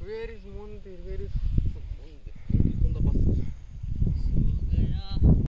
Where is Mondir? Where is